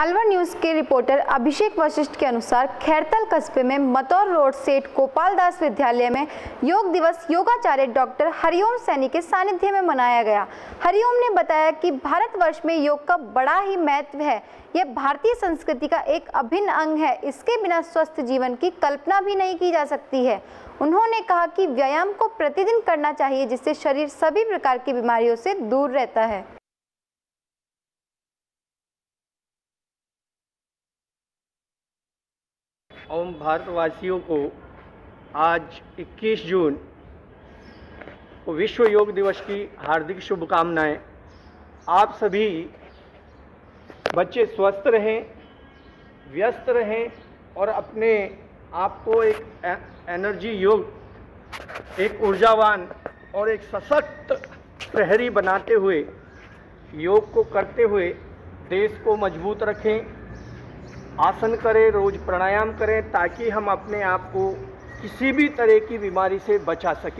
Alwar news के reporter Abhishek Vashishtha के अनुसार खैरतल कस्बे में मतौर रोड सेठ गोपाल दास विद्यालय में योग दिवस योगाचार्य डॉक्टर हरिओम सैनी के सानिध्य में मनाया गया। हरिओम ने बताया कि भारतवर्ष में योग का बड़ा ही महत्व है। यह भारतीय संस्कृति का एक अभिन्न अंग है। इसके बिना स्वस्थ जीवन की कल्पना भी नहीं की जा सकती है। उन्होंने कहा कि व्यायाम को प्रतिदिन करना चाहिए, जिससे शरीर सभी प्रकार की बीमारियों से दूर रहता है। एवं भारतवासियों को आज 21 जून को विश्व योग दिवस की हार्दिक शुभकामनाएँ। आप सभी बच्चे स्वस्थ रहें, व्यस्त रहें और अपने आप को एक एनर्जी योग एक ऊर्जावान और एक सशक्त प्रहरी बनाते हुए, योग को करते हुए देश को मज़बूत रखें। आसन करें, रोज प्राणायाम करें ताकि हम अपने आप को किसी भी तरह की बीमारी से बचा सकें।